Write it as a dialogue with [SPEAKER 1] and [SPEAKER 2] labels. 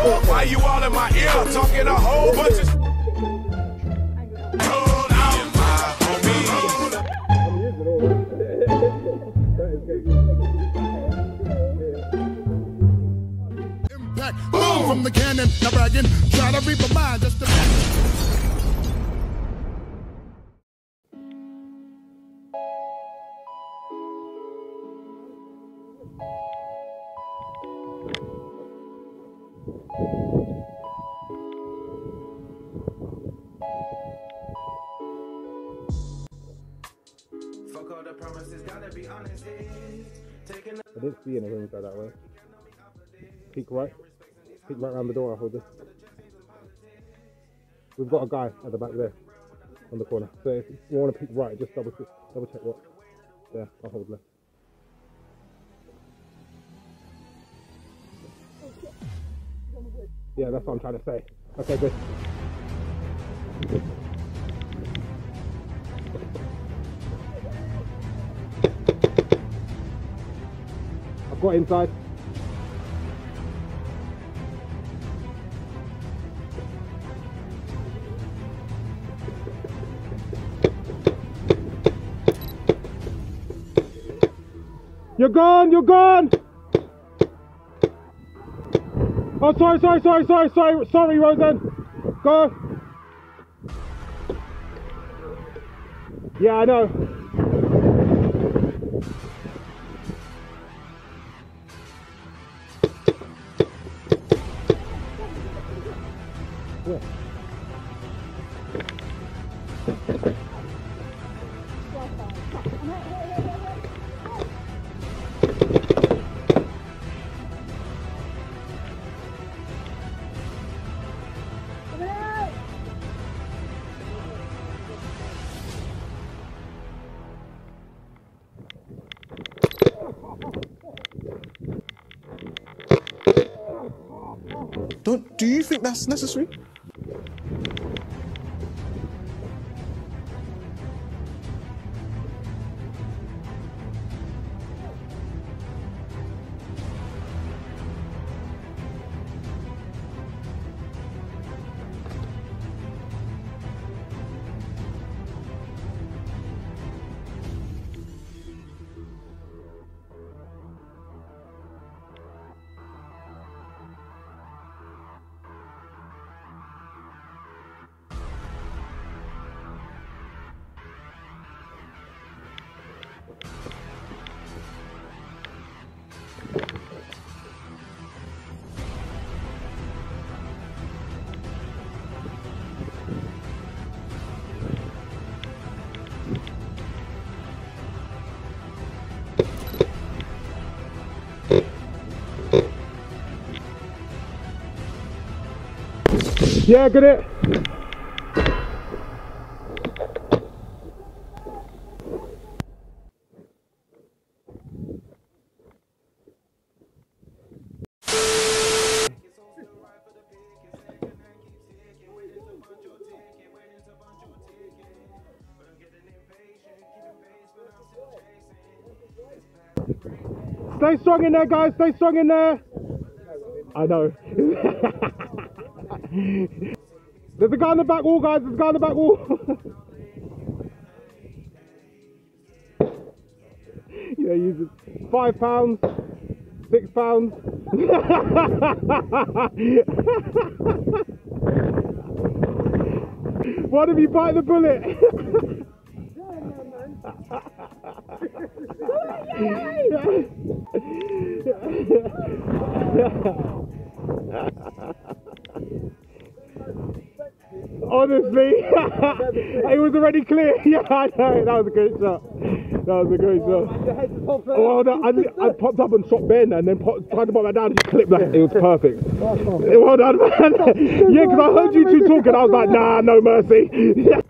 [SPEAKER 1] Why you all in my ear talking a whole bunch of.
[SPEAKER 2] Impact, boom from the cannon, not bragging, try to reap a mind just to.
[SPEAKER 3] I didn't see anything go that way. Peek right. Peek right around the door, I'll hold this. We've got a guy at the back there on the corner. So if you want to peek right, just double check, double check what. Yeah, I'll hold left. Yeah, that's what I'm trying to say. Okay, good. Got inside. You're gone, you're gone! Oh, sorry, sorry, sorry, sorry, sorry, sorry, Roseanne. Go. Yeah, I know.
[SPEAKER 4] Don't do you think that's necessary?
[SPEAKER 3] Get it. Stay strong in there, guys. Stay strong in there. I know. There's a guy on the back wall, guys. There's a guy on the back wall. yeah, uses five pounds, six pounds. What if you bite the bullet? Honestly, it was already clear. Yeah, I know. That was a great shot. That was a great shot. Oh, no, I, I popped up and shot Ben and then pop, tried to pop that down and clipped that. It was perfect. Well done, man. Yeah, because I heard you two talking. I was like, nah, no mercy. Yeah.